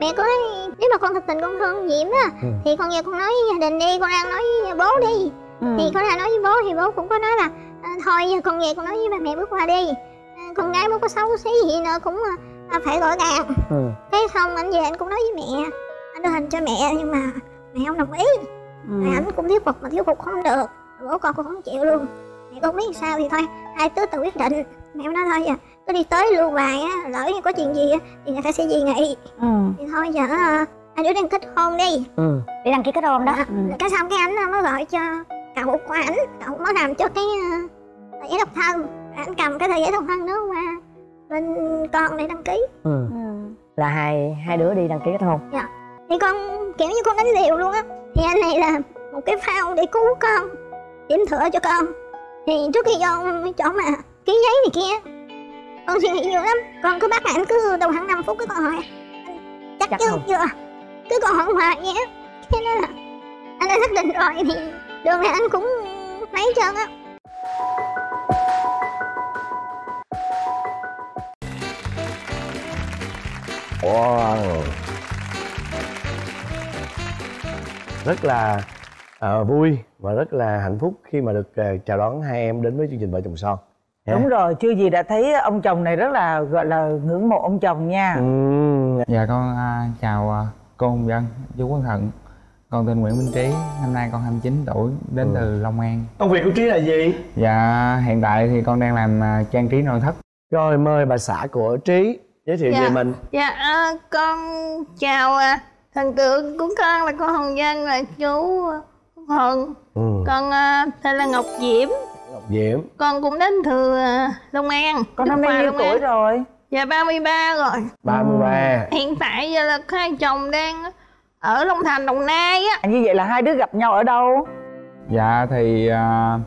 mẹ có nói nếu mà con thật tình con thương diễm á Ừ. thì con về con nói với gia đình đi con đang nói với bố đi Ừ. thì con đang nói với bố thì bố cũng có nói là à, thôi giờ con về con nói với ba mẹ bước qua đi à, con gái bố có xấu xí gì nữa cũng à, phải rõ ràng ừ. thế xong anh về anh cũng nói với mẹ anh đưa hình cho mẹ nhưng mà mẹ không đồng ý Ừ. mẹ anh cũng thuyết phục mà thuyết phục không được bố con cũng không chịu luôn mẹ con biết sao thì thôi hai đứa tự quyết định mẹ nói thôi à cứ đi tới lưu vài á lỡ như có chuyện gì á thì người ta sẽ dị nghị Ừ. thì thôi giờ à, hai đứa đang kết hôn đi. Ừ. đi đăng ký kết hôn đó. À, ừ. cái xong cái anh mới gọi cho cậu của ảnh. Cậu mới làm cho cái uh, tờ giấy độc thân. Anh cầm cái tờ giấy độc thân đó qua bên con để đăng ký. Ừ. Ừ. là hai hai đứa đi đăng ký kết hôn. Thì con kiểu như con đánh liều luôn á. Thì anh này là một cái phao để cứu con điểm tựa cho con. Thì trước khi vô chỗ mà ký giấy này kia con suy nghĩ nhiều lắm con cứ bắt ảnh cứ đầu khoảng 5 phút cái con hỏi chắc, Chắc chưa không? chưa cứ còn hỏi hoài vậy á thế nên là anh đã xác định rồi thì đường này anh cũng lấy hết trơn á Wow. Rất là ờ, vui và rất là hạnh phúc khi mà được ờ, chào đón hai em đến với chương trình Vợ chồng son. Ha? Đúng rồi, chưa gì đã thấy ông chồng này rất là gọi là ngưỡng mộ ông chồng nha. Ừm, Dạ con à, chào à, cô Hồng Vân, chú Quốc Thận Con tên Nguyễn Minh Trí, năm nay con 29 tuổi, đến Ừ. từ Long An Công việc của Trí là gì? Dạ hiện tại thì con đang làm à, trang trí nội thất Rồi mời bà xã của Trí giới thiệu Dạ. về mình. Dạ, à, con chào à, thần tượng của con là cô Hồng Vân là chú Quốc Thuận Ừ. Con à, tên là Ngọc Diễm Diễm. Con cũng đến từ Long An Con năm nay nhiêu tuổi rồi? Dạ 33 rồi 33. Hiện tại giờ là hai chồng đang ở Long Thành, Đồng Nai á À, Như vậy là hai đứa gặp nhau ở đâu? Dạ thì à,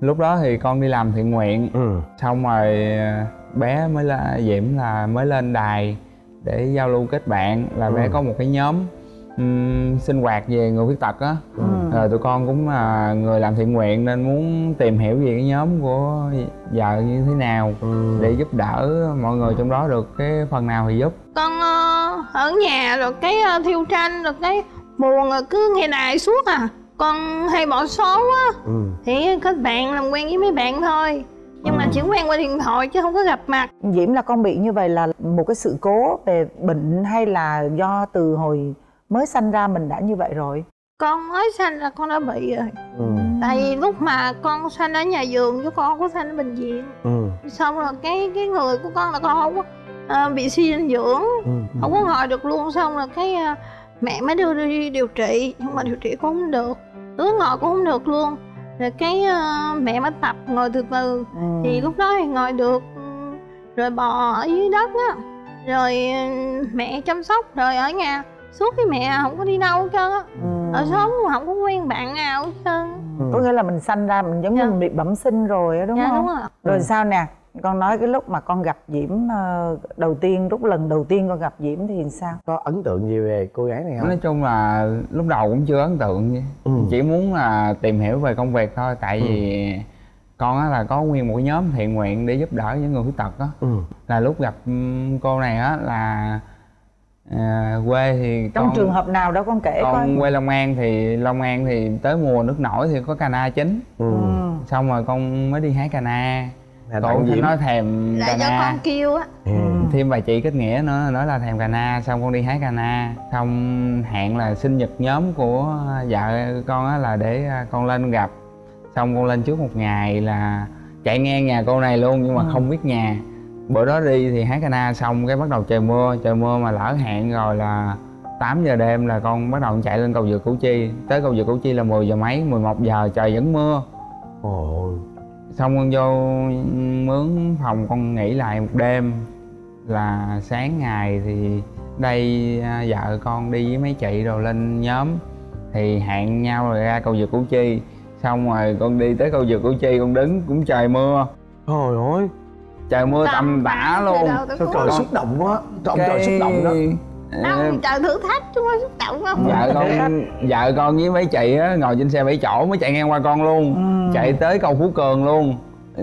lúc đó thì con đi làm thiện nguyện Ừ. Xong rồi à, bé mới là Diễm là mới lên đài để giao lưu kết bạn Là bé Ừ. có một cái nhóm ừm, sinh hoạt về người khuyết tật á. Ừ. Rồi tụi con cũng là người làm thiện nguyện nên muốn tìm hiểu về cái nhóm của vợ như thế nào Ừ. để giúp đỡ mọi người trong đó được cái phần nào thì giúp. Con ờ, ở nhà rồi cái ờ, thiêu tranh rồi cái buồn rồi cứ nghe đài suốt à. Con hay bỏ số á. Ừ. thì kết bạn làm quen với mấy bạn thôi. Nhưng mà chỉ quen qua điện thoại chứ không có gặp mặt. Diễm là con bị như vậy là một cái sự cố về bệnh hay là do từ hồi mới sanh ra mình đã như vậy rồi? con mới sanh là con đã bị rồi Ừ. tại vì lúc mà con sanh ở nhà giường chứ con không có sanh ở bệnh viện Ừ. xong rồi cái cái người của con là con không có ờ, bị suy dinh dưỡng Ừ. không có ngồi được luôn xong rồi cái ờ, mẹ mới đưa đi điều trị nhưng mà điều trị cũng không được đứng ngồi cũng không được luôn rồi cái ờ, mẹ mới tập ngồi từ từ Ừ. thì lúc đó thì ngồi được ừ, rồi bò ở dưới đất á rồi mẹ chăm sóc rồi ở nhà suốt cái mẹ không có đi đâu hết trơn á Ừ. ở xóm không có quen bạn nào hết trơn Ừ. Có nghĩa là mình sanh ra mình giống như Dạ. mình bị bẩm sinh rồi á đúng dạ không? đúng rồi Rồi sao nè? Con nói cái lúc mà con gặp Diễm ờ, đầu tiên, lúc lần đầu tiên con gặp Diễm thì sao? Có ấn tượng gì về cô gái này nói không? chung là lúc đầu cũng chưa ấn tượng gì Ừ. chỉ muốn là tìm hiểu về công việc thôi tại Ừ. vì con á là có nguyên một nhóm thiện nguyện để giúp đỡ những người khuyết tật á Ừ. là lúc gặp ừm, cô này á là à, quê thì Trong con, trường hợp nào đó con kể coi. con quê Long An thì Long An thì tới mùa nước nổi thì có cana chính Ừ. Ừ. xong rồi con mới đi hái cana Là thì Diễm. nói thèm là do cana con kêu á Ừ. thêm vài chị kết nghĩa nữa nói là thèm cana xong con đi hái cana xong hẹn là sinh nhật nhóm của vợ con á là để à, con lên gặp xong con lên trước một ngày là chạy ngang nhà cô này luôn nhưng mà Ừ. không biết nhà bữa đó đi thì hái cana xong cái bắt đầu trời mưa trời mưa mà lỡ hẹn rồi là 8 giờ đêm là con bắt đầu chạy lên cầu vượt Củ Chi. Tới cầu vượt Củ Chi là 10 giờ mấy 11 giờ trời vẫn mưa. Ồ. xong con vô mướn phòng con nghỉ lại một đêm. Là sáng ngày thì đây à, vợ con đi với mấy chị rồi lên nhóm. Thì hẹn nhau rồi ra cầu vượt Củ Chi. Xong rồi con đi tới cầu vượt Củ Chi con đứng cũng trời mưa. Trời ơi. Trời mưa tầm tã luôn Sao trời xúc động quá. Trời, ông trời xúc động đó. đâu trời thử thách chứ không xúc động không vợ con vợ con với mấy chị á ngồi trên xe bảy chỗ mới chạy ngang qua con luôn Ừ. chạy tới cầu phú cường luôn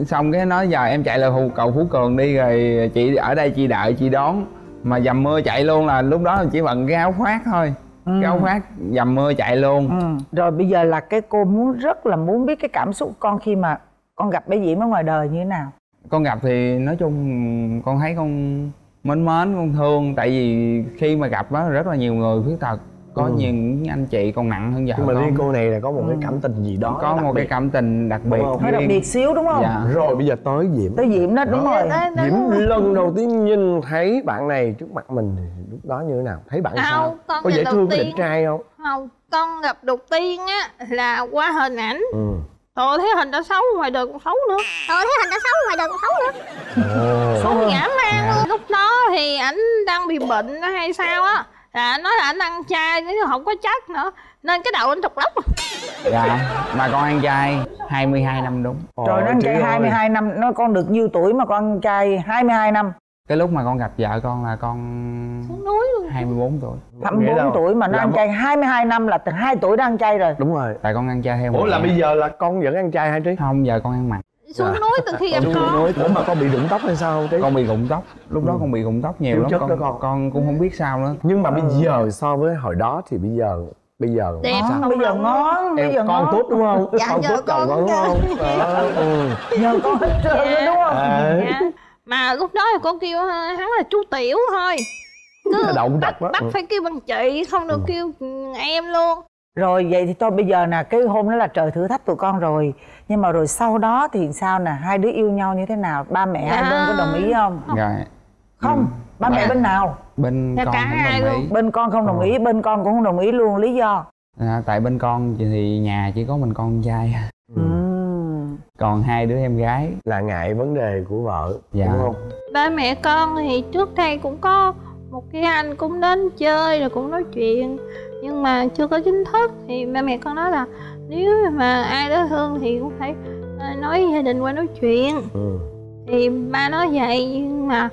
xong cái nói giờ em chạy là cầu phú cường đi rồi chị ở đây chị đợi chị đón mà dầm mưa chạy luôn là lúc đó là chỉ bận cái áo khoác thôi Ừ. cái áo khoác dầm mưa chạy luôn Ừ. Rồi bây giờ là cái cô muốn rất là muốn biết cái cảm xúc con khi mà con gặp bé Diễm ở ngoài đời như thế nào. Con gặp thì nói chung con thấy con mến mến con thương tại vì khi mà gặp á rất là nhiều người khuyết tật có Ừ. những anh chị còn nặng hơn vợ nhưng mà riêng cô này là có một cái Ừ. cảm tình gì đó có đặc một cái biệt. cảm tình đặc biệt? Hơi đặc biệt xíu đúng không? dạ rồi bây giờ tới diễm Tới Diễm đó đúng Đó. rồi. Đấy, diễm đúng rồi. lần đầu tiên nhìn thấy bạn này trước mặt mình thì lúc đó như thế nào thấy bạn sao Không, con có dễ thương với tiên- đẹp trai không không con gặp đầu tiên á là qua hình ảnh ừ Trời thấy hình đã xấu ngoài đời cũng xấu nữa Ờ thấy hình đã xấu ngoài đời cũng xấu nữa Ồ. Xấu hơn. Dã man Dạ. luôn Lúc đó thì ảnh đang bị bệnh hay sao á là nói là anh ăn chay chứ không có chắc nữa nên cái đầu anh trục lóc dạ mà con ăn chay 22 năm đúng Trời nó ăn chị trai ơi. 22 năm, nó con được nhiêu tuổi mà con ăn trai 22 năm, cái lúc mà con gặp vợ con là con xuống núi luôn 24 tuổi Nghĩa 24 là- tuổi mà nó là ăn chay 22 năm là từ 2 tuổi đã ăn chay rồi. đúng rồi tại con ăn chay theo ủa là bây giờ là con vẫn ăn chay hay trí không giờ con ăn mặn xuống núi từ khi gặp Con con núi ủa mà con bị rụng tóc hay sao không trí con bị rụng tóc lúc đó Ừ. con bị rụng tóc nhiều Thiếu lắm chất con, đó con. con cũng không biết sao nữa nhưng mà bây giờ so với hồi đó thì bây giờ bây giờ Đẹp. sao? Bây giờ ngon, bây giờ con ngon. tốt đúng không Dạ, con tốt con con đúng không Đó, ừ. Nhờ con hết trơn rồi đúng không? À, Dạ. Mà lúc đó thì con kêu hắn là chú tiểu thôi cứ Là động bắt, bắt Ừ. phải kêu bằng chị không được Ừ. kêu ừ, em luôn Rồi vậy thì thôi bây giờ nè cái hôm đó là trời thử thách tụi con rồi Nhưng mà rồi sau đó thì sao nè Hai đứa yêu nhau như thế nào Ba mẹ hai Dạ. bên có đồng ý không rồi Không Ba mẹ Dạ. bên nào bên Dạ, con cả không hai đồng ý luôn. Bên con không đồng Ờ. ý Bên con cũng không đồng ý luôn Lý do à, tại bên con thì nhà chỉ có mình con trai Ừ. còn hai đứa em gái là ngại vấn đề của vợ Dạ. đúng không ba mẹ con thì trước đây cũng có một cái anh cũng đến chơi rồi cũng nói chuyện nhưng mà chưa có chính thức thì ba mẹ con nói là nếu mà ai đó thương thì cũng phải à, nói gia đình qua nói chuyện ừ. thì ba nói vậy nhưng mà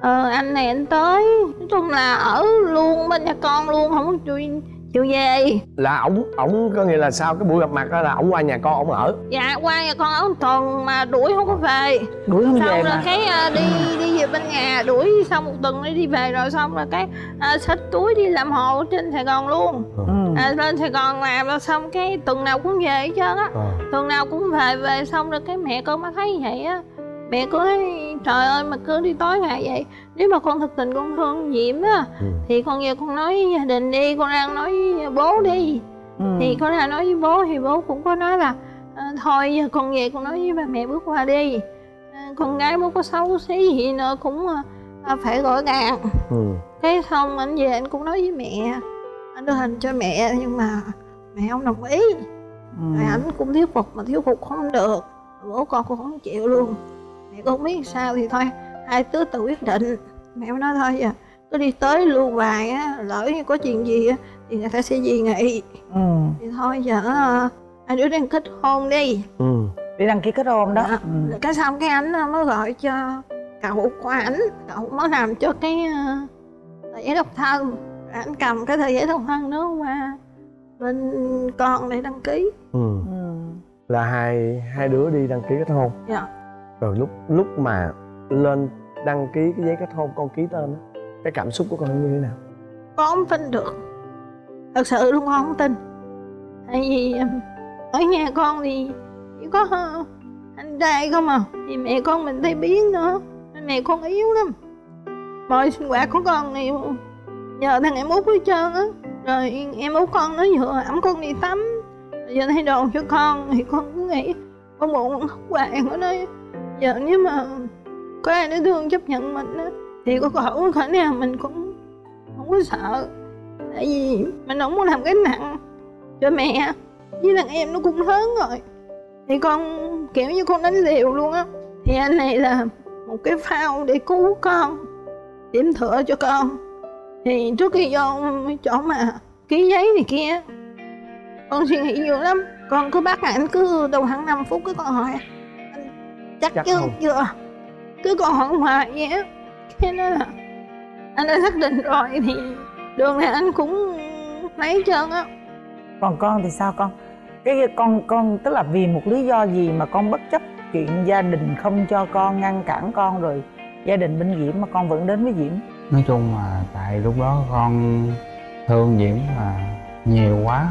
ờ, anh này anh tới nói chung là ở luôn bên nhà con luôn không có chịu, chịu về là ổng ổng có nghĩa là sao cái buổi gặp mặt đó là ổng qua nhà con ổng ở. Dạ qua nhà con một tuần mà đuổi không có về. Đuổi không về xong rồi mà. cái à, đi đi về bên nhà đuổi xong một tuần đi đi về rồi xong rồi cái à, xách túi đi làm hộ trên sài gòn luôn. Ừ. à, lên sài gòn làm rồi xong cái tuần nào cũng về hết trơn á. Ờ. tuần nào cũng về về xong rồi cái mẹ con mới thấy vậy á mẹ cứ trời ơi mà cứ đi tối ngày vậy nếu mà con thực tình con thương diễm á Ừ. thì con về con nói gia đình đi con đang nói bố đi Ừ. thì con đang nói với bố thì bố cũng có nói là "Ờ, thôi giờ con về con nói với ba mẹ bước qua đi Ờ, con gái bố có xấu xí gì nữa cũng ờ, ờ, phải rõ ràng ừ. cái xong anh về anh cũng nói với mẹ anh đưa hình cho mẹ nhưng mà mẹ không đồng ý Ừ. ảnh cũng thuyết phục mà thuyết phục không được bố con cũng không chịu luôn mẹ con không biết sao thì thôi hai đứa tự quyết định mẹ mới nói thôi giờ cứ đi tới lưu vài á lỡ như có chuyện gì á thì người ta sẽ dị nghị Ừ. thì thôi giờ ờ, hai đứa đang kết hôn đi ừ. Đi đăng ký kết hôn đó Dạ. ừ. cái xong cái anh mới gọi cho cậu của ảnh cậu mới làm cho cái ờ, tờ giấy độc thân anh cầm cái tờ giấy độc thân đó qua bên con để đăng ký ừ. Ừ. là hai hai đứa đi đăng ký kết hôn dạ rồi lúc lúc mà lên đăng ký cái giấy kết hôn con ký tên đó cái cảm xúc của con như thế nào? Con không tin được. Thật sự luôn con không tin. Tại vì ở nhà con thì chỉ có anh trai không à. Thì mẹ con mình thấy biến nữa. Mẹ con yếu lắm. Mọi sinh hoạt của con thì nhờ thằng em út hết trơn á. Rồi em út con nó vừa ẩm con đi tắm. Rồi giờ thay đồ cho con thì con cứ nghĩ con buồn, con khóc hoài con nói giờ nếu mà có ai để thương chấp nhận mình á, thì có khổ khả nào, mình cũng không có sợ. Tại vì mình không muốn làm cái nặng cho mẹ, với thằng em nó cũng lớn rồi. Thì con, kiểu như con đánh liều luôn á. Thì anh này là một cái phao để cứu con, điểm thửa cho con. Thì trước khi vô chỗ mà ký giấy này kia, con suy nghĩ nhiều lắm. Con cứ bắt anh cứ đầu hàng 5 phút cứ con hỏi chắc, Chắc chưa không? chưa cứ còn hỏi hoài vậy á thế nên là anh đã xác định rồi thì đường này anh cũng lấy hết trơn á Còn con thì sao con? Cái cái con con tức là vì một lý do gì mà con bất chấp chuyện gia đình không cho con ngăn cản con rồi gia đình bên Diễm mà con vẫn đến với Diễm? nói chung là tại lúc đó con thương diễm là nhiều quá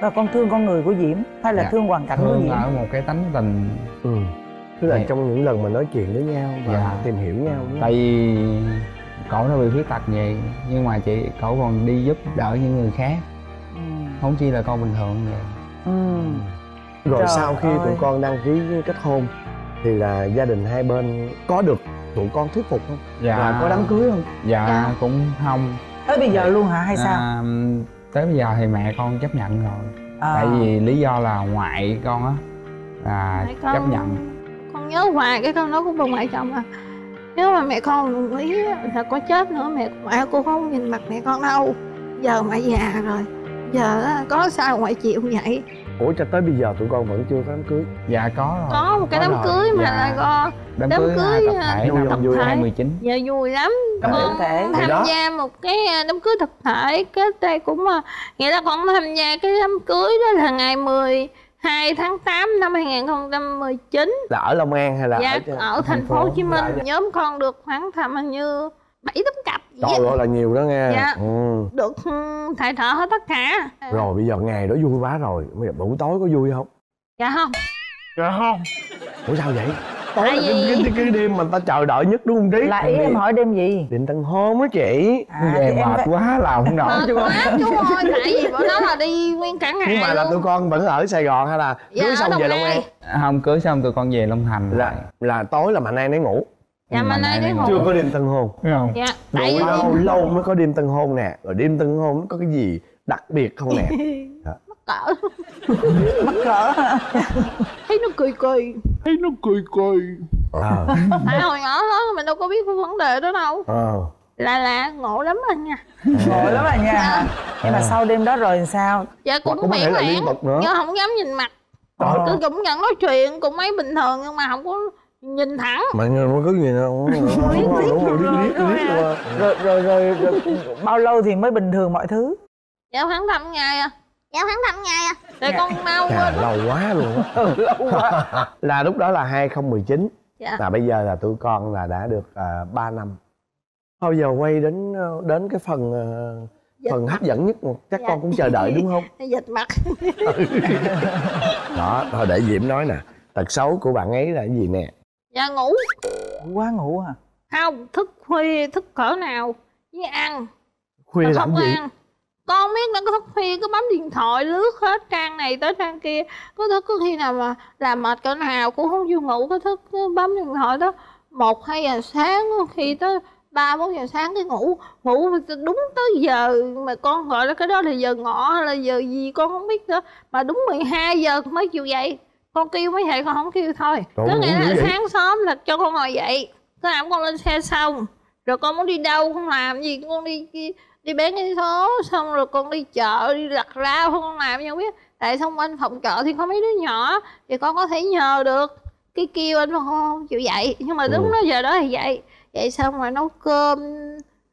Và con thương con người của Diễm hay là Dạ. thương hoàn cảnh của thương Diễm? ở một cái tánh tình ừ tức là Dạ. trong những lần mà nói chuyện với nhau và Dạ. tìm hiểu nhau đúng tại vì cậu nó bị khuyết tật vậy nhưng mà chị cậu còn đi giúp đỡ những người khác Ừ. không chỉ là con bình thường vậy Ừ. rồi Trời sau khi tụi ơi. con đăng ký kết hôn thì là gia đình hai bên có được tụi con thuyết phục không dạ là có đám cưới không dạ, Dạ. cũng không Tới bây giờ luôn hả hay sao? À, tới bây giờ thì mẹ con chấp nhận rồi À. tại vì lý do là ngoại con á là Ngoại con- chấp nhận con nhớ hoài cái câu nói của bà ngoại chồng à nếu mà mẹ con đồng ý là có chết nữa mẹ ngoại cô không nhìn mặt mẹ con đâu giờ mẹ già rồi giờ á, có sao ngoại chịu vậy ủa cho tới bây giờ tụi con vẫn chưa có đám cưới dạ có rồi có một cái đám rồi. cưới mà Dạ. là con đám, đám cưới, cưới, tập thể vui năm không, vui không? 2019 giờ vui lắm Đám cưới con tập thể. Tham đó. gia một cái à, đám cưới tập thể kết đây cũng à, nghĩa là con tham gia cái đám cưới đó là ngày 12 tháng 8 năm 2019 là ở long an hay là dạ ở, ở thành phố Hồ Chí Minh? Dạ, dạ. nhóm con được khoảng tầm hình như bảy tấm cặp trời ơi là nhiều đó nghe. Dạ. ừ. được ừ, thải thọ hết tất cả. Rồi bây giờ ngày đó vui quá rồi. Buổi tối có vui không? Dạ không dạ không. Ủa sao vậy? Tối Tại là cái, vì- cái, cái đêm mà ta chờ đợi nhất đúng không trí Là ý em hỏi đêm gì? đêm tân hôn á chị. À, về mệt phải- quá làm không nổi chứ quá chú ơi tại vì bữa đó là đi nguyên cả ngày nhưng mà là luôn. tụi con vẫn ở sài gòn hay là Dạ, cưới xong về long an. Không cưới xong tụi con về long thành là là tối là mạnh an để ngủ. Dạ mà nay đi ngủ. chưa có đêm tân hôn. Thấy không dạ tại Rồi vì lâu lâu mới có đêm tân hôn nè. Rồi đêm tân hôn nó có cái gì đặc biệt không nè cỡ Mắc cỡ hả? thấy nó cười cười thấy nó cười cười ờ tại hồi nhỏ đó mình đâu có biết cái vấn đề đó đâu ờ là là ngộ lắm anh nha Ngồi lắm à nha Nhưng mà sau đêm đó rồi sao? dạ cũng cũng miễn nữa nhưng không dám nhìn mặt Trời Ờ. cứ cũng nhận nói chuyện cũng mấy bình thường nhưng mà không có nhìn thẳng mà nó có gì đâu rồi, rồi, rồi, liếc, rồi. rồi. Rồi rồi rồi, rồi bao lâu thì mới bình thường mọi thứ? dạ khoảng thăm ngày à Dạ khoảng thăm ngày à. Để con mau Chà, quên lâu quá luôn á. Là lúc đó là 2019 dạ. Là bây giờ là tụi con là đã được uh, 3 năm. Bao giờ quay đến ờ, đến cái phần Dịch phần mặt. hấp dẫn nhất chắc Dạ. con cũng chờ đợi đúng không? Dịch mặt. Đó thôi để diễm nói nè. Tật xấu của bạn ấy là cái gì nè? Dạ ngủ. Quá ngủ à? không thức khuya thức cỡ nào? Với ăn. Khuya làm không gì? ăn con biết nó có thức khuya cứ bấm điện thoại lướt hết trang này tới trang kia. Có thức có khi nào mà làm mệt cỡ nào cũng không chịu ngủ có thức cứ bấm điện thoại đó một hai giờ sáng có khi tới ba bốn giờ sáng cái ngủ ngủ đúng tới giờ mà con gọi là cái đó là giờ ngọ hay là giờ gì con không biết nữa. Mà đúng 12 giờ mới chịu dậy. Con kêu mới dậy con không kêu thôi. Trời có nghĩa là vậy? sáng sớm là cho con ngồi dậy. Cái nào con lên xe xong rồi con muốn đi đâu con làm gì con đi đi, bán cái số xong rồi con đi chợ đi lặt rau không con làm không biết tại xung quanh phòng chợ thì có mấy đứa nhỏ thì con có thể nhờ được cái kêu anh mà con không chịu dậy nhưng mà đúng Ừ. đó giờ đó thì dậy dậy xong rồi nấu cơm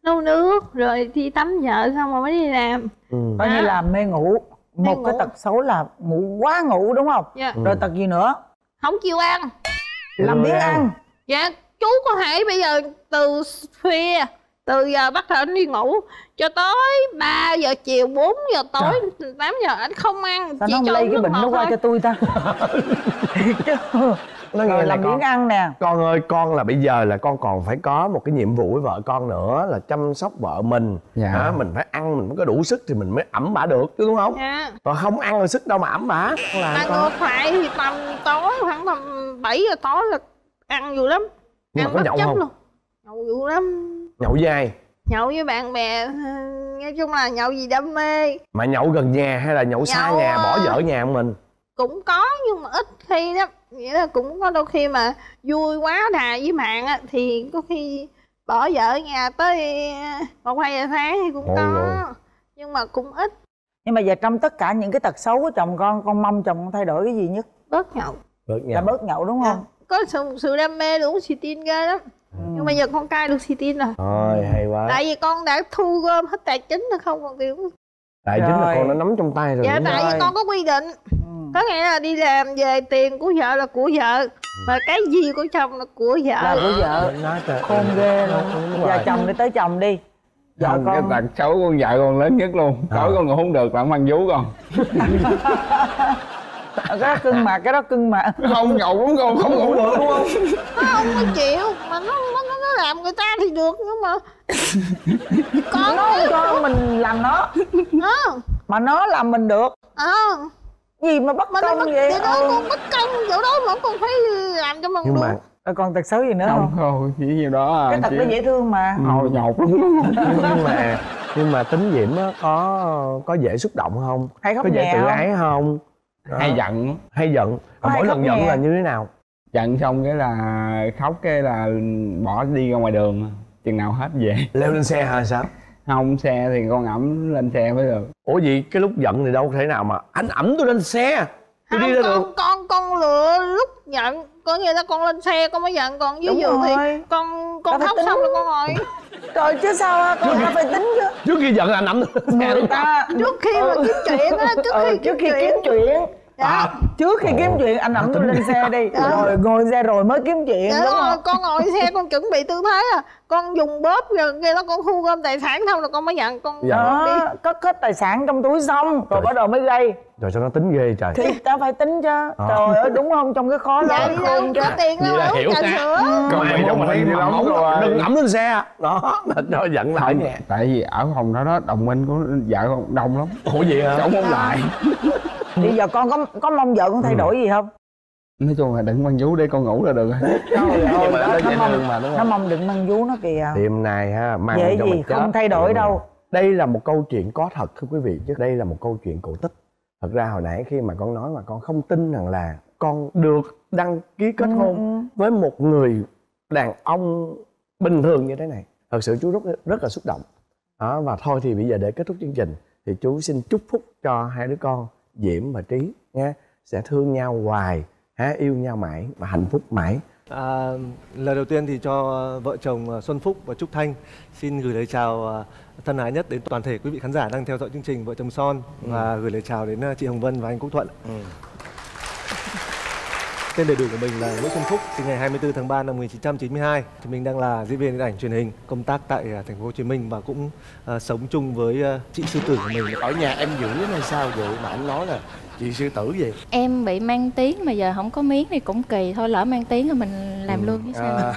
nấu nước rồi đi tắm vợ xong rồi mới đi làm ừ. Coi như là mê ngủ Một Mê cái ngủ. tật xấu là ngủ quá ngủ đúng không? dạ. Ừ. Rồi tật gì nữa? không chịu ăn Làm biếng ăn. ăn Dạ, chú có thể bây giờ từ khuya từ giờ bắt đầu anh đi ngủ cho tới 3 giờ chiều 4 giờ tối 8 giờ anh không ăn Sao chỉ nó không cho lây cái bệnh nó qua thôi. cho tôi ta? Nó Rồi là làm con biếng ăn nè con ơi con là bây giờ là con còn phải có một cái nhiệm vụ với vợ con nữa là chăm sóc vợ mình Dạ. Hả? mình phải ăn mình mới có đủ sức thì mình mới ẩm bả được chứ đúng không Dạ. còn không ăn rồi sức đâu mà ẩm bả Mà con lại thì tầm tối khoảng tầm 7 giờ tối là ăn nhiều lắm nhưng mà ăn có bất nhậu chấp không luôn nhậu nhiều lắm nhậu với ai? Nhậu với bạn bè nói chung là nhậu gì đam mê. Mà nhậu gần nhà hay là nhậu xa Nhậu, nhà bỏ ờ, vợ nhà mình? Cũng có nhưng mà ít khi lắm. Nghĩa là cũng có đôi khi mà vui quá đà với bạn á thì có khi bỏ vợ nhà tới một hai giờ sáng thì cũng Ôi có ôi. nhưng mà cũng ít. Nhưng mà giờ trong tất cả những cái tật xấu của chồng con Con mong chồng con thay đổi cái gì nhất? bớt nhậu. Bớt Là nhậu bớt nhậu đúng không? có sự, sự đam mê uống xì tin ghê lắm nhưng bây giờ con cai được xì tin rồi. Thôi hay quá. Tại vì con đã thu gom hết tài chính rồi không? Còn tiền tại chính là con nó nắm trong tay rồi dạ không? tại vì rồi. con có quy định. Ừ. có nghĩa là đi làm về tiền của vợ là của vợ mà cái gì của chồng là của vợ. Là của vợ. Nói trời khôn ghê luôn giờ chồng đi tới chồng đi. Vợ không cái con. tật xấu con vợ con lớn nhất luôn. À. tối con ngủ không được là ăn vú con. Cái đó cưng mà cái đó cưng mà. Không nhậu cũng con không ngủ được đúng không nó không có chịu mà nó làm người ta thì được nhưng mà con nó không cho mình làm nó. Nó mà nó làm mình được. Ờ. Gì mà bất mà nó công bất vậy? đó Ừ. con bất công chỗ đó mà con phải làm cho mình nhưng được. mà còn tật xấu gì nữa không không? thôi chỉ nhiêu đó à cái tật chỉ- nó dễ thương mà. Thôi nhột. Lắm nhưng mà nhưng mà tính diễm á có có dễ xúc động không? Hay khóc có dễ nhè tự không ái không? Đó. hay giận. Hay giận. Có mỗi lần giận là như thế nào giận xong cái là khóc cái là bỏ đi ra ngoài đường. Chừng nào hết về. Leo lên xe hay sao? Không xe thì con ẩm lên xe mới được. Ủa gì cái lúc giận thì đâu thể nào mà anh ẩm tôi lên xe. Tôi không đi ra con đường. con con lựa lúc giận có nghĩa là con lên xe con mới giận còn dưới giường thì con con khóc tính. xong rồi con ngồi. Rồi chứ sao á con ta phải tính chứ. trước khi giận là anh ẩm lên xe người ta trước khi mà kiếm chuyện á trước ừ, khi trước khi kiếm kiếm chuyện dạ. Trước khi kiếm chuyện anh ẩm tôi lên xe đi. Rồi ngồi xe rồi mới kiếm chuyện Dạ đúng rồi, không? con ngồi xe con chuẩn bị tư thế à. Con dùng bóp rồi kia đó con thu gom tài sản xong rồi con mới nhận con Dạ. đó cất hết tài sản trong túi xong rồi Trời. bắt đầu mới gây. Rồi sao nó tính ghê trời? Thì ta phải tính chứ. Ờ. trời ơi đúng không? Trong cái khó Dạ đó đi đâu? khôn chứ. Có tiền đâu là hiểu sữa. Còn mày trong mình mà lắm rồi. đừng ẩm lên xe. Đó. Cho giận lại. Nè tại vì ở phòng đó đó đồng minh của vợ con đông lắm. Ủa gì hả? Chống không lại bây giờ con có có mong vợ con thay Ừ. đổi gì không? Nói chung là đừng mang vú để con ngủ là được rồi. Trời ơi mà đó, nó mong thương mà đúng nó không mong đừng mang vú nó thì hôm nay ha mang dễ cho gì mình không thay đổi đâu. Đây là một câu chuyện có thật thưa quý vị chứ đây là một câu chuyện cổ tích. Thật ra hồi nãy khi mà con nói mà con không tin rằng là con được đăng ký kết Ừ, hôn ừ. với một người đàn ông bình thường như thế này thật sự chú rất rất là xúc động. Đó và thôi thì bây giờ để kết thúc chương trình thì chú xin chúc phúc cho hai đứa con diễm và trí nha sẽ thương nhau hoài ha yêu nhau mãi và hạnh phúc mãi. À, lời đầu tiên thì cho vợ chồng à, Xuân Phúc và Trúc Thanh xin gửi lời chào à, thân ái nhất đến toàn thể quý vị khán giả đang theo dõi chương trình Vợ chồng Son và gửi lời chào đến à, chị Hồng Vân và anh Quốc Thuận. Tên đầy đủ của mình là Nguyễn Xuân Phúc, sinh ngày 24 tháng 3 năm 1992. Thì mình đang là diễn viên điện ảnh truyền hình, công tác tại à, thành phố Hồ Chí Minh và cũng à, sống chung với à, chị sư tử của mình. ở nhà em giữ hay sao vậy mà anh nói là chị sư tử gì em bị mang tiếng mà giờ không có miếng thì cũng kỳ thôi lỡ mang tiếng rồi mình làm luôn chứ sao À.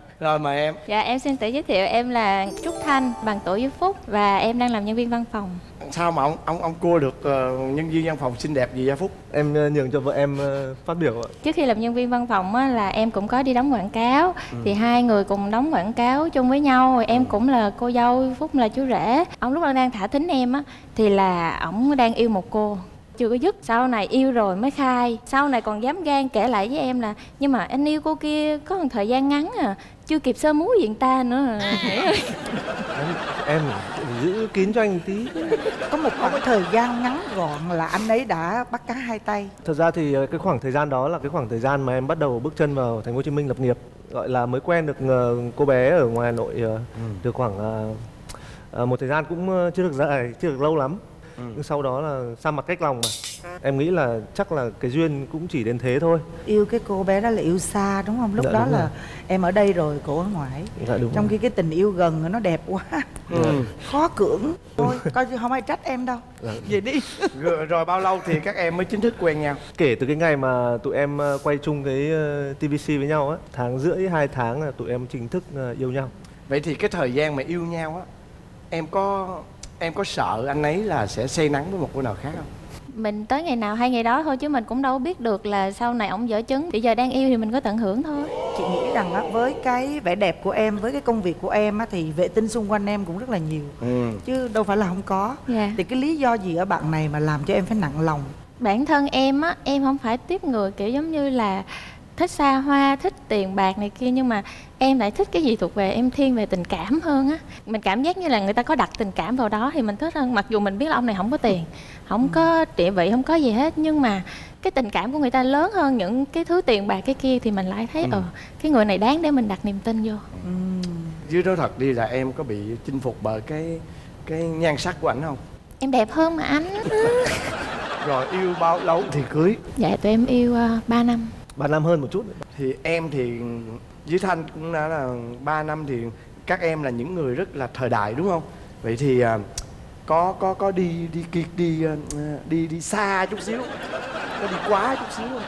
rồi mời em dạ em xin tự giới thiệu em là trúc thanh bằng tuổi với phúc và em đang làm nhân viên văn phòng sao mà ông ông ông cua được ờ, nhân viên văn phòng xinh đẹp gì vậy phúc? Em à, nhường cho vợ em à, phát biểu ạ. trước khi làm nhân viên văn phòng á, là em cũng có đi đóng quảng cáo. Thì hai người cùng đóng quảng cáo chung với nhau. Rồi em cũng là cô dâu phúc là chú rể. Ông lúc đó đang thả thính em á thì là ổng đang yêu một cô. Chưa có dứt. Sau này yêu rồi mới khai. Sau này còn dám gan kể lại với em là nhưng mà anh yêu cô kia có một thời gian ngắn à chưa kịp sơ múi gì người ta nữa Em, em giữ kín cho anh tí. có một khoảng thời gian ngắn gọn là anh ấy đã bắt cá hai tay Thật ra thì ờ, cái khoảng thời gian đó là cái khoảng thời gian mà em bắt đầu bước chân vào thành phố Hồ Chí Minh lập nghiệp. Gọi là mới quen được ờ, cô bé ở ngoài Hà Nội ờ, được khoảng một thời gian cũng chưa được dài, chưa được lâu lắm. Nhưng sau đó là xa mặt cách lòng mà. Em nghĩ là chắc là cái duyên cũng chỉ đến thế thôi. yêu cái cô bé đó là yêu xa đúng không? Lúc Dạ, đó là rồi. em ở đây rồi cổ ở ngoài. Dạ đúng trong rồi. khi cái tình yêu gần nó đẹp quá. Khó cưỡng. Thôi coi như không ai trách em đâu. Về đi. Rồi, rồi bao lâu thì các em mới chính thức quen nhau? Kể từ cái ngày mà tụi em ờ, quay chung cái ờ, TVC với nhau á, tháng rưỡi hai tháng là tụi em chính thức ờ, yêu nhau. vậy thì cái thời gian mà yêu nhau á em có em có sợ anh ấy là sẽ say nắng với một cô nào khác không? Mình tới ngày nào hay ngày đó thôi chứ mình cũng đâu biết được là sau này ổng dở chứng. Thì giờ đang yêu thì mình có tận hưởng thôi. Chị nghĩ rằng á, với cái vẻ đẹp của em với cái công việc của em á, thì vệ tinh xung quanh em cũng rất là nhiều. Ừ. Chứ đâu phải là không có. Dạ. Thì cái lý do gì ở bạn này mà làm cho em phải nặng lòng? Bản thân em á em không phải tiếp người kiểu giống như là thích xa hoa thích tiền bạc này kia nhưng mà em lại thích cái gì thuộc về em thiên về tình cảm hơn á. Mình cảm giác như là người ta có đặt tình cảm vào đó thì mình thích hơn. Mặc dù mình biết là ông này không có tiền không có địa vị không có gì hết nhưng mà cái tình cảm của người ta lớn hơn những cái thứ tiền bạc cái kia thì mình lại thấy ờ cái người này đáng để mình đặt niềm tin vô. Chứ nói thật đi là em có bị chinh phục bởi cái cái nhan sắc của ảnh không? Em đẹp hơn mà anh. Rồi yêu bao lâu thì cưới? Dạ tụi em yêu uh, 3 năm. Ba năm hơn một chút thì em thì với thanh cũng đã là 3 năm thì các em là những người rất là thời đại đúng không? Vậy thì à, có có có đi đi đi đi đi đi xa chút xíu có đi quá chút xíu không?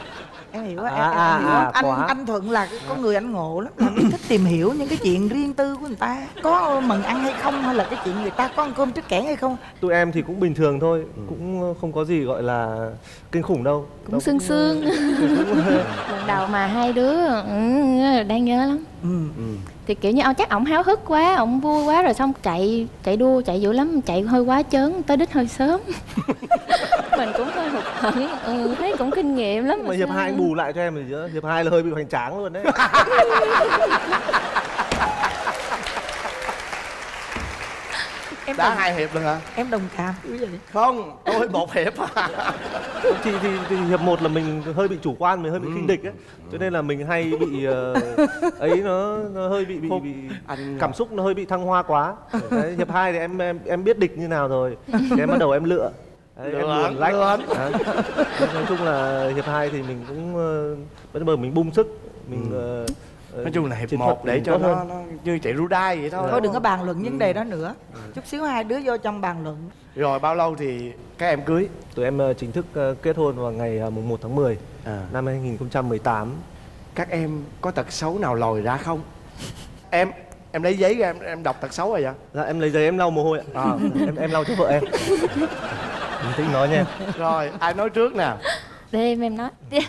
Em hiểu á À, em, em à, hiểu à, anh quá. anh thuận là cái con người anh ngộ lắm là biết thích tìm hiểu những cái chuyện riêng tư của người ta. Có mần ăn hay không hay là cái chuyện người ta có ăn cơm trước kẽn hay không? Tụi em thì cũng bình thường thôi cũng không có gì gọi là kinh khủng đâu. Cũng Đâu sương sương. Lần đầu mà hai đứa ừ, đang nhớ lắm. Ừ. thì kiểu như ông chắc ổng háo hức quá ổng vui quá rồi xong chạy chạy đua chạy dữ lắm chạy hơi quá chớn tới đích hơi sớm. Mình cũng hơi hụt hẫng. Ừ, thấy cũng kinh nghiệm lắm mà hiệp hai anh bù lại cho em thì chứ hiệp hai là hơi bị hoành tráng luôn đấy em đã đồng, hai hiệp rồi hả? Em đồng cảm. Như vậy? Không tôi một hiệp thì, thì, thì hiệp một là mình hơi bị chủ quan mình hơi bị khinh địch ấy. Cho nên là mình hay bị ờ, ấy nó, nó hơi bị bị, bị anh cảm xúc nó hơi bị thăng hoa quá. Đấy, hiệp hai thì em em em biết địch như nào rồi. Thì em bắt đầu em lựa. Đấy, em luồn lách. Đấy. nói chung là hiệp hai thì mình cũng ờ, bắt đầu mình bung sức. Mình ờ, nói chung là hiệp thuật một để mình cho nó, nó như chạy ru đai vậy thôi. Thôi đừng có bàn luận vấn đề đó nữa. Chút xíu hai đứa vô trong bàn luận. Rồi bao lâu thì các em cưới? Tụi em ờ, chính thức ờ, kết hôn vào ngày ờ, mùng 1 tháng 10 à. năm 2018 các em có tật xấu nào lòi ra không? Em em lấy giấy ra em em đọc tật xấu rồi vậy? Dạ em lấy giấy em lau mồ hôi ạ. À. em em lau cho vợ em. Bình tĩnh nói nha. Rồi ai nói trước nè để em nói.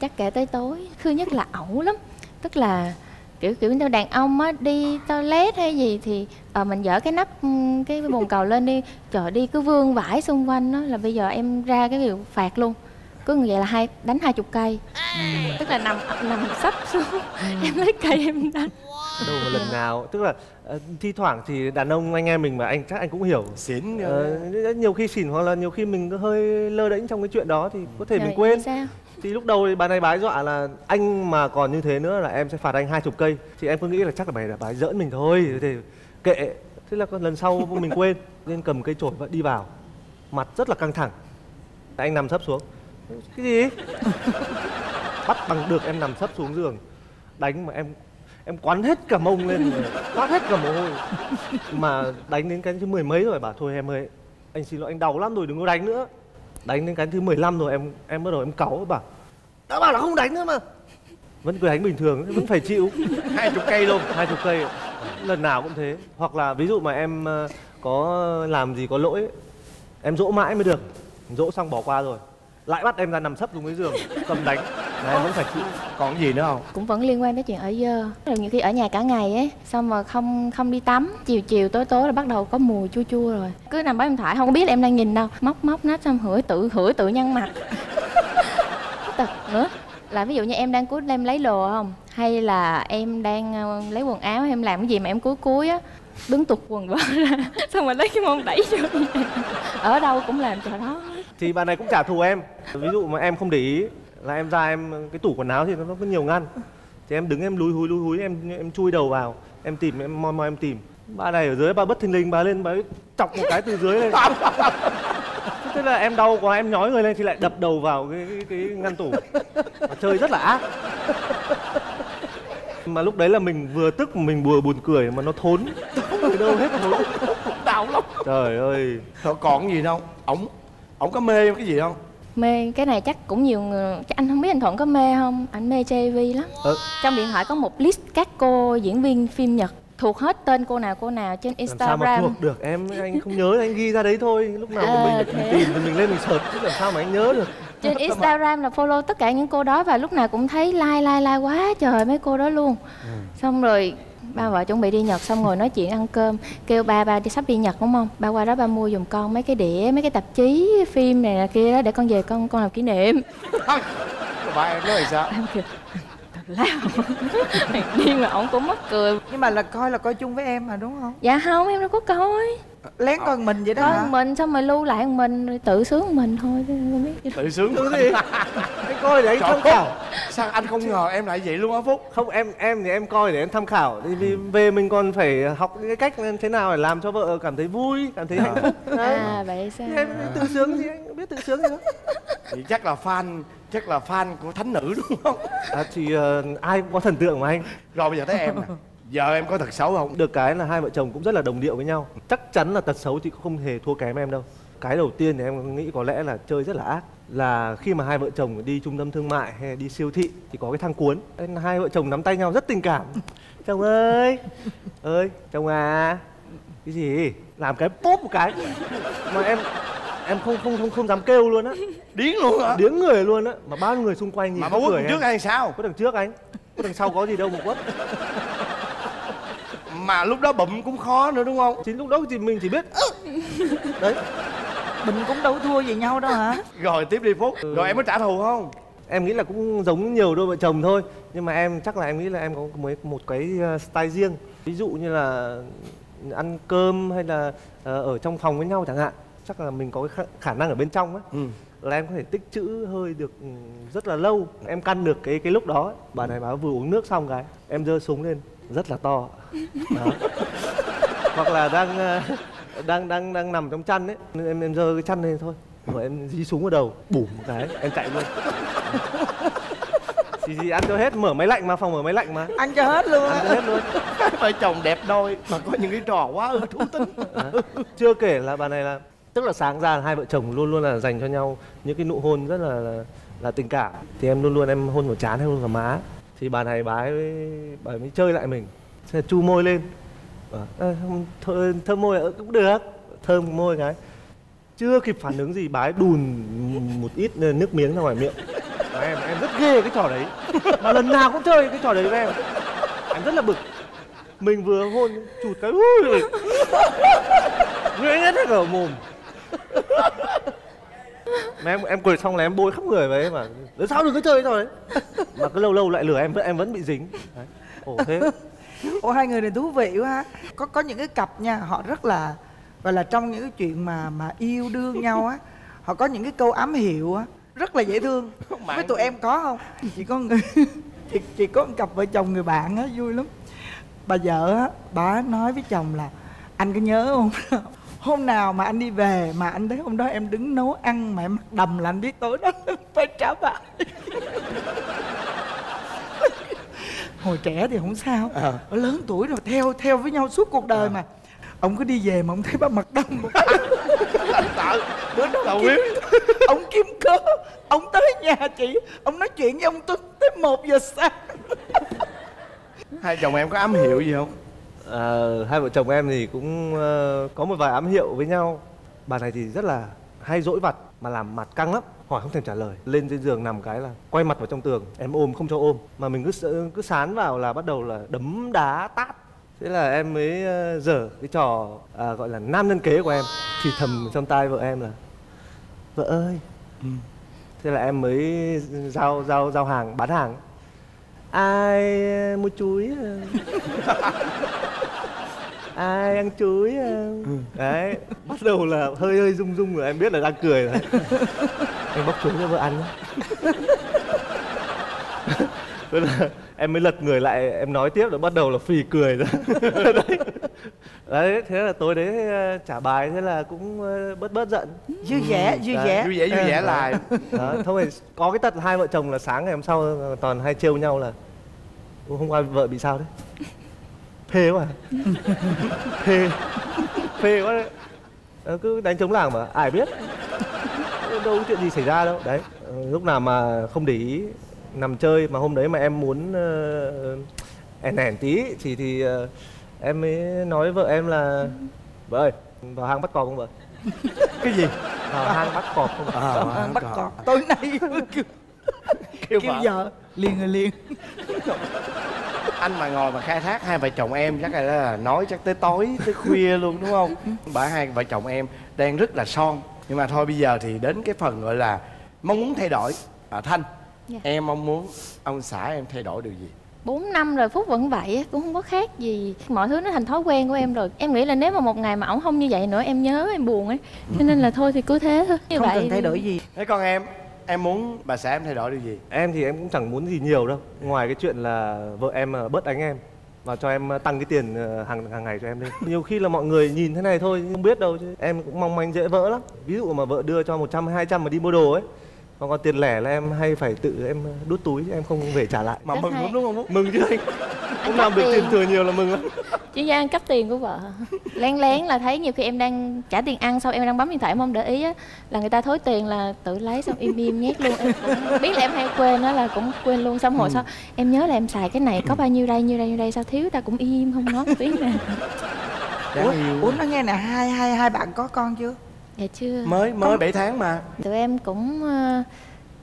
Chắc kể tới tối. Thứ nhất là ẩu lắm. Tức là kiểu kiểu như đàn ông á đi toilet hay gì thì ờ, mình dỡ cái nắp ừm, cái bồn cầu lên đi. Trời đi cứ vương vãi xung quanh đó là bây giờ em ra cái điều phạt luôn. Cứ như vậy là hai đánh hai chục cây. Tức là nằm nằm sấp xuống. Em lấy cây em đánh đâu mà lần nào. Tức là ờ, thi thoảng thì đàn ông anh em mình mà anh chắc anh cũng hiểu. Xỉn Ờ, nhiều khi xỉn hoặc là nhiều khi mình cứ hơi lơ đễnh trong cái chuyện đó thì có thể Trời, mình quên. sao? Thì lúc đầu thì bà này ấy dọa là anh mà còn như thế nữa là em sẽ phạt anh hai chục cây. Thì em cứ nghĩ là chắc là bà này là ấy giỡn mình thôi thì kệ. Thế là lần sau mình quên nên cầm cây chổi và đi vào. Mặt rất là căng thẳng. Anh nằm sấp xuống. Cái gì? Bắt bằng được em nằm sấp xuống giường. Đánh mà em em quắn hết cả mông lên quát hết cả mồ hôi. Mà đánh đến cái thứ mười mấy rồi bảo thôi em ơi anh xin lỗi anh đau lắm rồi đừng có đánh nữa. Đánh đến cái thứ 15 rồi em em bắt đầu em cáu bảo đã bảo là không đánh nữa mà. Vẫn cứ đánh bình thường vẫn phải chịu. Hai chục cây luôn. Hai chục cây. Lần nào cũng thế. Hoặc là ví dụ mà em ờ, có làm gì có lỗi em dỗ mãi mới được. Dỗ xong bỏ qua rồi. Lại bắt em ra nằm sấp xuống cái giường cầm đánh Đấy, em vẫn phải chịu. Còn gì nữa không? Cũng vẫn liên quan đến chuyện ở dơ. Rồi nhiều khi ở nhà cả ngày ấy xong mà không không đi tắm. Chiều chiều tối tối là bắt đầu có mùi chua chua rồi. Cứ nằm bấm điện thoại không có biết là em đang nhìn đâu. Móc móc nát xong hửi tự hửi tự nhăn mặt. Tật nữa. Là ví dụ như em đang cúi em lấy đồ không? Hay là em đang ờ, lấy quần áo em làm cái gì mà em cúi cúi á đứng tụt quần vỡ ra xong rồi lấy cái mông đẩy vô ở đâu cũng làm trò đó. Thì bà này cũng trả thù em. Ví dụ mà em không để ý là em ra em cái tủ quần áo thì nó có nhiều ngăn. Thì em đứng em lúi húi lúi húi em em chui đầu vào. Em tìm em moi moi em tìm. Bà này ở dưới bà bất thình lình bà lên bà ấy chọc một cái từ dưới lên. Thế là em đau quá em nhói người lên thì lại đập đầu vào cái cái, cái ngăn tủ. Mà chơi rất là ác. Mà lúc đấy là mình vừa tức mình vừa buồn cười mà nó thốn. Ở đâu hết thốn. Đau lắm. Trời ơi. Thôi còn gì đâu. Ổng ổng có mê cái gì không mê. Cái này chắc cũng nhiều người chắc anh không biết anh thuận có mê không? Anh mê JV lắm. Ừ. trong điện thoại có một list các cô diễn viên phim nhật thuộc hết tên cô nào cô nào trên làm sao mà instagram. thuộc được? Em anh không nhớ anh ghi ra đấy thôi. Lúc nào À, mình, mình tìm thì mình lên mình search chứ làm sao mà anh nhớ được? Trên instagram là follow tất cả những cô đó và lúc nào cũng thấy like like like quá trời mấy cô đó luôn. Ừ. xong rồi ba vợ chuẩn bị đi nhật xong ngồi nói chuyện ăn cơm. Kêu ba ba đi sắp đi nhật đúng không? Ba qua đó ba mua giùm con mấy cái đĩa mấy cái tạp chí phim này kia đó để con về con con làm kỷ niệm. Thôi, ba em nói sao? Em lao. Nhưng mà ổng cũng mắc cười. Nhưng mà là coi là coi chung với em mà đúng không? Dạ không em đâu có coi. Lén coi mình vậy đó coi hả? mình xong rồi lưu lại mình rồi tự sướng mình thôi chứ không biết tự sướng Tự gì? anh coi để anh Trời tham khảo. Sao anh không ngờ em lại vậy luôn á phúc? Không em em thì em coi để em tham khảo. Thì vì về mình còn phải học những cái cách làm thế nào để làm cho vợ cảm thấy vui cảm thấy hạnh phúc. Đấy. à vậy sao? Em tự sướng gì anh? Biết tự sướng gì đâu thì chắc là fan chắc là fan của thánh nữ đúng không? À, thì ờ, ai cũng có thần tượng mà anh. Rồi bây giờ tới em nè. Giờ em có thật xấu không? Được cái là hai vợ chồng cũng rất là đồng điệu với nhau. Chắc chắn là tật xấu thì cũng không hề thua kém em đâu. Cái đầu tiên thì em nghĩ có lẽ là chơi rất là ác. Là khi mà hai vợ chồng đi trung tâm thương mại hay đi siêu thị thì có cái thang cuốn. Nên hai vợ chồng nắm tay nhau rất tình cảm. Chồng ơi! Ơi chồng à! Cái gì làm cái pốp một cái. Mà em em không không không không dám kêu luôn á. Điếng luôn hả? Điếng người luôn á. Mà bao nhiêu người xung quanh nhìn mà mà quất trước hay sao? Có đằng trước anh. Có đằng sau có gì đâu mà quất mà lúc đó bụm cũng khó nữa đúng không? Chính lúc đó thì mình chỉ biết. Đấy. Mình cũng đâu có thua gì nhau đâu hả? Rồi tiếp đi phúc. Rồi em có trả thù không? Em nghĩ là cũng giống nhiều đôi vợ chồng thôi. Nhưng mà em chắc là em nghĩ là em có mấy một cái ờ, style riêng. Ví dụ như là ăn cơm hay là ờ, ở trong phòng với nhau chẳng hạn chắc là mình có cái khả, năng ở bên trong ấy ừ. Là em có thể tích trữ hơi được ừ, rất là lâu. Em căn được cái cái lúc đó ấy. bà này báo vừa uống nước xong cái em giơ súng lên rất là to. Đó. hoặc là đang ờ, đang đang đang nằm trong chăn ấy. Nên em em giơ cái chăn lên thôi. Rồi em dí súng vào đầu bùm một cái em chạy luôn gì gì ăn cho hết mở máy lạnh mà phòng mở máy lạnh mà. Ăn cho hết luôn ăn cho hết luôn. Vợ chồng đẹp đôi mà có những cái trò quá ư thú tính. Chưa kể là bà này là tức là sáng ra hai vợ chồng luôn luôn là dành cho nhau những cái nụ hôn rất là là, là tình cảm. Thì em luôn luôn em hôn vào trán hay hôn vào má. Thì bà này bà ấy bà ấy mới chơi lại mình. Thế là chu môi lên. Bảo, "Ơ, không, thơ, thơm môi ờ, cũng được. Thơm môi cái. Chưa kịp phản ứng gì bà ấy đùn một ít nước miếng ra ngoài miệng và em em rất ghê cái trò đấy. Mà lần nào cũng chơi cái trò đấy với em. Em rất là bực. Mình vừa hôn chụt cái ui Nguyễn hết ở mồm. Mà em em cười xong là em bôi khắp người với mà. Để sao đừng có chơi rồi đấy? Mà cứ lâu lâu lại lừa em vẫn em vẫn bị dính. Đấy. ồ thế. Ủa hai người này thú vị quá. Có có những cái cặp nha, họ rất là và là trong những cái chuyện mà mà yêu đương nhau á, họ có những cái câu ám hiệu á, rất là dễ thương. Với tụi em có không? Chỉ có người chị, chị có một cặp vợ chồng người bạn á vui lắm. Bà vợ á, bà nói với chồng là anh có nhớ không? Hôm nào mà anh đi về mà anh thấy hôm đó em đứng nấu ăn mà em mặc đầm là anh biết tối đó phải trả bài. hồi trẻ thì không sao Ờ. ở lớn tuổi rồi theo theo với nhau suốt cuộc đời mà ông cứ đi về mà ông thấy bà mặt đâm một sợ bữa đó kiếm, biết. ông kiếm cớ ông tới nhà chị ông nói chuyện với ông tuấn tới một giờ sáng. Hai chồng em có ám hiệu gì không? Ờ, hai vợ chồng em thì cũng ờ, có một vài ám hiệu với nhau. Bà này thì rất là hay dỗi vặt mà làm mặt căng lắm hỏi không thèm trả lời. Lên trên giường nằm cái là quay mặt vào trong tường em ôm không cho ôm mà mình cứ cứ sán vào là bắt đầu là đấm đá tát. Thế là em mới ờ, dở cái trò à, gọi là nam nhân kế của em. Thì thầm trong tai vợ em là vợ ơi. Thế là em mới giao giao giao hàng bán hàng. Ai mua chuối ờ? ai ăn chuối không? đấy bắt đầu là hơi hơi rung rung rồi em biết là đang cười rồi. Anh bóc chuối cho vợ ăn Thế là em mới lật người lại em nói tiếp là bắt đầu là phì cười rồi. Đấy. đấy thế là tối đấy ờ, trả bài thế là cũng ờ, bớt bớt giận. Vui vẻ vui Đấy, vẻ. Vui vẻ vui vẻ lại. Đó không phải có cái tật hai vợ chồng là sáng ngày hôm sau ờ, toàn hay trêu nhau là "Ủa, hôm qua vợ bị sao đấy phê quá. À? phê. Phê quá đấy. Ờ, cứ đánh chống làng mà ai biết. Đâu có chuyện gì xảy ra đâu. Đấy lúc nào mà không để ý nằm chơi mà hôm đấy mà em muốn uh, ẻn ẻn tí thì thì ờ, em mới nói với vợ em là vợ ơi vào hang bắt cọp không vợ? Cái gì? Vào hang bắt cọp không vợ? À, Ờ, bắt cọp. tối nay kêu, kêu kêu vợ. Liền rồi liền. Anh mà ngồi mà khai thác hai vợ chồng em chắc là, nói chắc tới tối tới khuya luôn đúng không? Bởi hai vợ chồng em đang rất là son. Nhưng mà thôi bây giờ thì đến cái phần gọi là mong muốn thay đổi. À, thanh Dạ. em mong muốn ông xã em thay đổi điều gì 4 năm rồi Phúc vẫn vậy á, cũng không có khác gì. Mọi thứ nó thành thói quen của em rồi. Em nghĩ là nếu mà một ngày mà ổng không như vậy nữa Em nhớ, em buồn ấy. Cho nên là thôi thì cứ thế thôi. Như không vậy cần thay đổi gì. Thế con em em muốn bà xã em thay đổi điều gì? Em thì em cũng chẳng muốn gì nhiều đâu. Ngoài cái chuyện là vợ em ờ, bớt đánh em và cho em ờ, tăng cái tiền ờ, hàng hàng ngày cho em lên nhiều khi là mọi người nhìn thế này thôi nhưng không biết đâu chứ. Em cũng mong manh dễ vỡ lắm. Ví dụ mà vợ đưa cho 100 200 mà đi mua đồ ấy còn còn tiền lẻ là em hay phải tự em đút túi chứ em không về trả lại. Mà Rất mừng hay. lắm đúng không mừng chứ anh. Hôm nào được tiền. tiền. thừa nhiều là mừng lắm. Chỉ do ăn cắp tiền của vợ. Lén lén là thấy nhiều khi em đang trả tiền ăn xong em đang bấm điện thoại em không để ý á là người ta thối tiền là tự lấy xong im im nhét luôn. Em cũng biết là em hay quên đó là cũng quên luôn. Xong hồi sau em nhớ là em xài cái này có bao nhiêu đây nhiêu đây nhiêu đây sao thiếu ta cũng im không nói tiếng nè ủa, ủa nói nghe nè hai hai hai bạn có con chưa dạ chưa. Mới mới 7 tháng mà. Tụi em cũng ờ,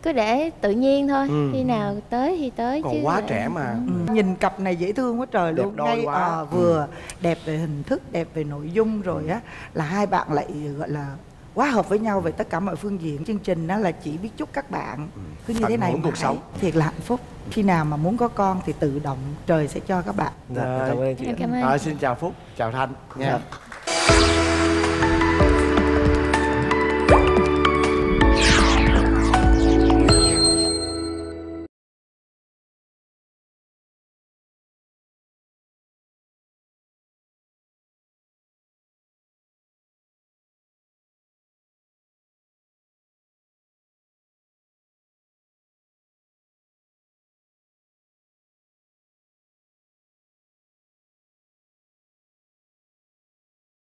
cứ để tự nhiên thôi. Ừ. khi nào tới thì tới chứ. còn quá là trẻ em mà. Cũng- Ừ, nhìn cặp này dễ thương quá trời Đẹp luôn. đôi ngay quá. ờ, vừa đẹp về hình thức đẹp về nội dung rồi á là hai bạn lại gọi là quá hợp với nhau về tất cả mọi phương diện. Chương trình đó là chỉ biết chúc các bạn cứ như Tận thế này cuộc sống. thiệt là hạnh phúc. Khi nào mà muốn có con thì tự động trời sẽ cho các bạn. Dạ Rồi. cảm ơn chị. Cảm ơn Rồi, xin chào Phúc chào Thanh nha. Dạ.